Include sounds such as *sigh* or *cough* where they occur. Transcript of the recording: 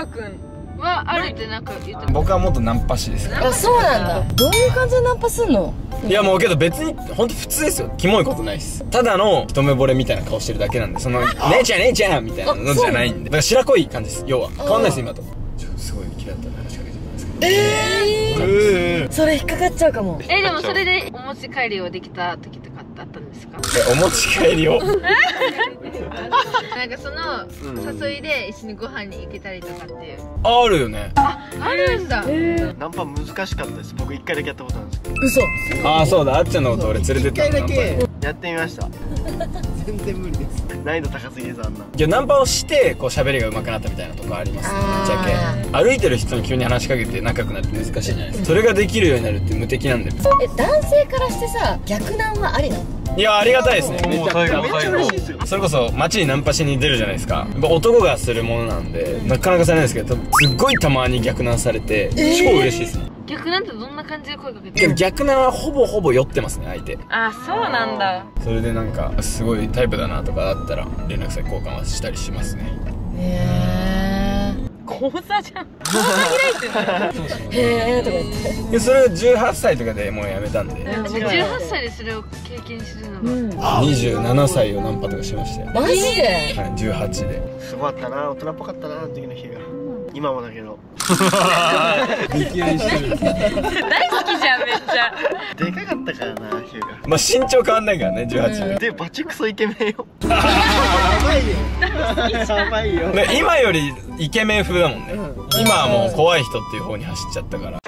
かくんはあるってなんか言ってた。僕はもっとナンパ師ですから。あそうなんだ。どういう感じでナンパすんの？いやもうけど別に本当普通ですよ。キモいことないです。ただの一目惚れみたいな顔してるだけなんでその姉ちゃん姉ちゃんみたいなのじゃないんでだから白濃い感じです要は。変わんないです今と。ちょすごい嫌いだった話しかけてた。んですけどえそれ引っかかっちゃうかも。えでもそれでお持ち帰りをできた時とかってあったんですか？えお持ち帰りを？*laughs* なんかその誘いで一緒にご飯に行けたりとかっていう。あるよね。あるんだ。ナンパ難しかったです。僕一回だけやったことあるんですけど。嘘。ああそうだ。あっちゃんのこと俺連れてった一回だけやってみました。*laughs* 全然無理です。難易度高すぎですあんな。いやナンパをしてこう喋りが上手くなったみたいなとこあります。ぶっちゃけ。歩いてる人に急に話しかけて仲良くなるって難しいじゃないですかそれができるようになるって無敵なんで。え男性からしてさ逆難はありなの？いやありがたいですね。めちゃくちゃ。めっちゃ嬉しいですよ。それこそ街にナンパしに出るじゃないですか。やっぱ男がするものなんでなかなかされないですけどすっごいたまに逆難されて超嬉しいですね逆なんてどんな感じで声かけてる逆難はほぼほぼ酔ってますね相手。あそうなんだ。それでなんかすごいタイプだなとかだったら連絡先交換はしたりしますね。へ講座じゃん。講座開いてるえ *laughs* へえとか言って。でそれを18歳とかでもうやめたんで。18歳でそれを経験するのが、うん。27歳をナンパとかしましたよ。マジで？はい18で。すごかったな大人っぽかったなあの時の日が今もだけど。激励してる大好きじゃんめっちゃ。でかかったからな日が。まあ身長変わんないからね18ででバチクソイケメンよ。やばいよ。やばいよ。で今よりイケメン風だもんね。今はもう怖い人っていう方に走っちゃったから